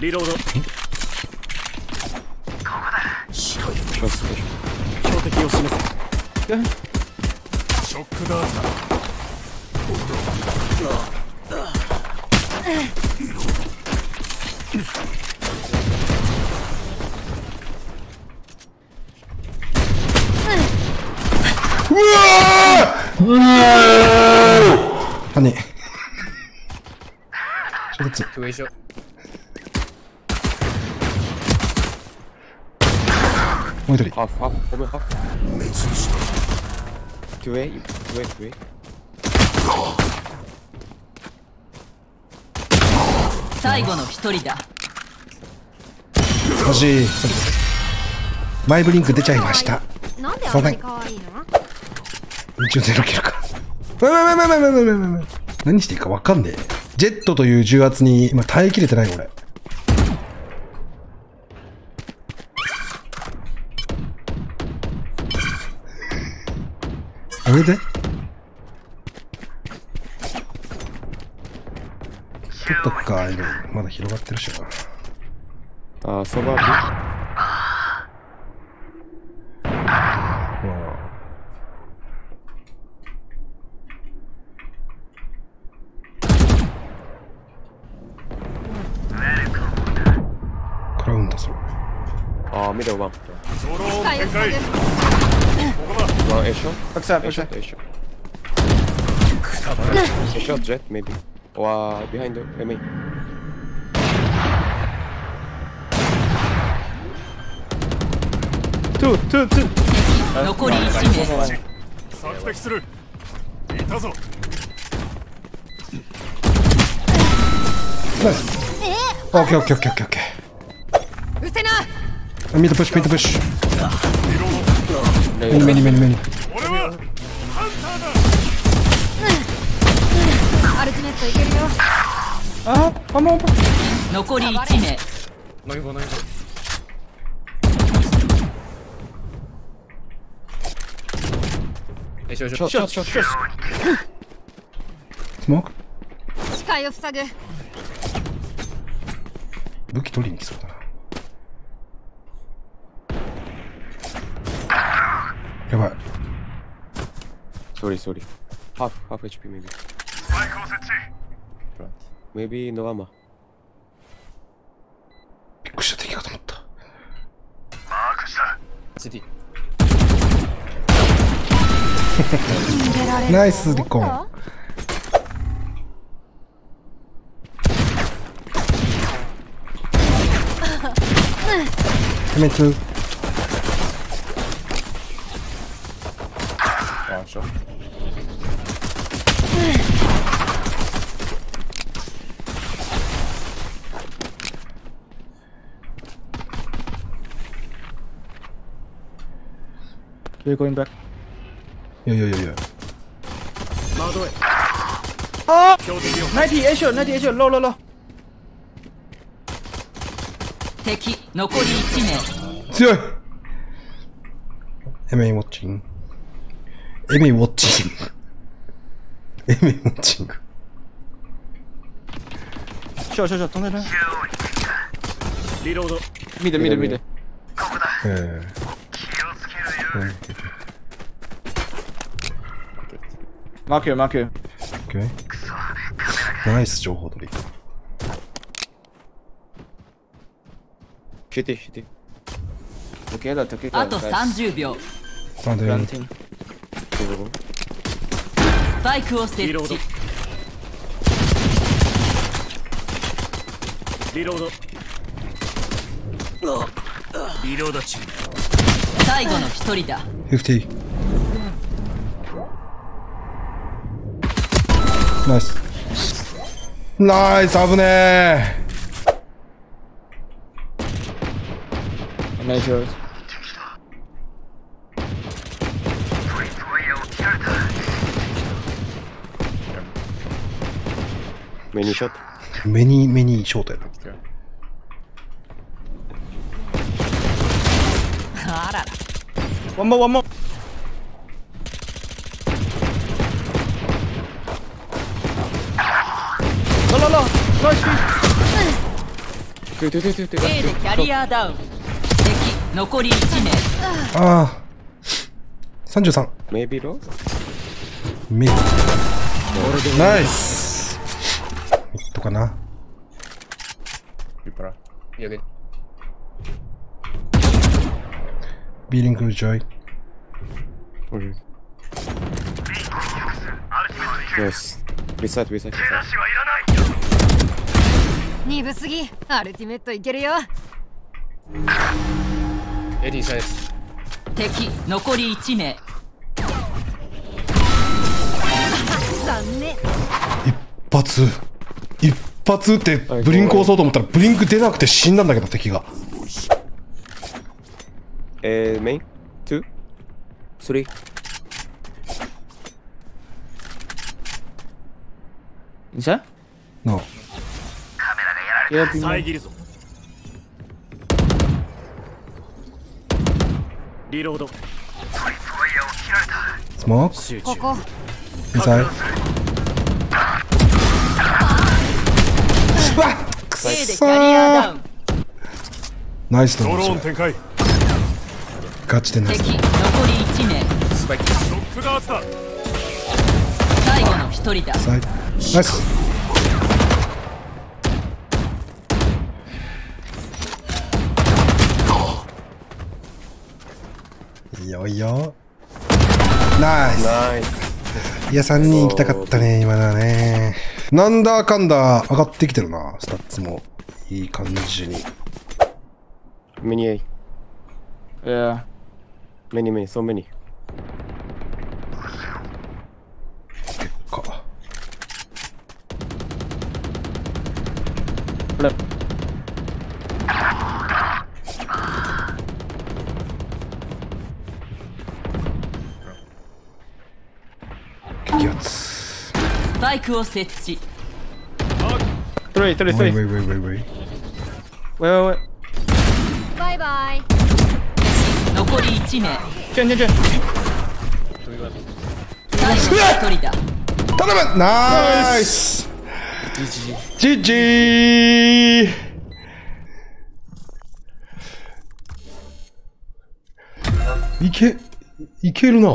リロード。白いチャスで標的を示せショックダー！サリローうわー！うわー！あね。上一緒。う一人。ハーフハーフごめんハーフ 2way 2way 2way 最後の一人だ。マジ。マイブリンク出ちゃいました。すいません。一応ゼロキルか。何していいかわかんねえ。ジェットという重圧に今耐えきれてない俺。上で？取っとくか今まだ広がってるしな。あーそばクラウンだそれあー、ミドルワン。ワンエッション Accept, accept. Each shot, each shot. A shot jet, maybe. Or behind the, I mean. Two, two, two. 残り1名索敵するいたぞオッケーオッケーオッケーオッケー Mid push, mid push. Many, many, many, many. Ah, one more. 残り1名。ナイバナイバ。Shot, shot, shot, shot, shot. Smoke? 視界を塞ぐ。武器取りに来そうだな。やばいト sorry sorry half half HP maybe スパイクを設置 maybe Novama びっくりした敵かと思ったマークした City ナイスリコンメンツ You're going back. いやいやいやいや窓へ Oh! 標的を90 A shot, 90 A shot, low, low, low. 敵残り1名強いエメイウォッチングエメイウォッチングエメイウォッチング Sure, sure, sure. 飛んでる。リロード見て見て見て。えマークよ、マー。ク OK ナイス情報取り。Shitty shitty Together, together. あと guys. 30秒なんで Planting. スパイクを設リロード置。リロード。リロード中最後の一人だ。50ナイス。ナイス危ね Nice yours. メニーショット。えメニーメニーショートやなあらら。ワンモワンモロロロナイスピーあメイビロメイナイスホットかな。しはいらない鈍すぎアルティメットいけるよ Eddie says. 敵残り1名残念一発。一発ってブリンク押そうと思ったらブリンク出なくて死んだんだけど敵が。Uh, main? Two? Three? 你先 No.？Yeah, B 遮るぞリロードトイワイヤーを切られたスモーク集中ここ inside. うわっくそーナイスドローン展開ガチでナイス敵残り1名。ロックガーツだ最後の1人だ。ナイス。いいよいいよ。ナイス。Nice. いや3人行きたかったね今のはね。なんだかんだ上がってきてるなスタッツも。いい感じに. Yeah. Many, many, so many. か Flip. 激アツスパイクを設置 Three, three, ウェイ three. ウェイウェイウェイウェイ Wait, wait, wait. バイバイ残り1名。进进进。最後の1人だ。頼む。ナイス。GG いけいけるな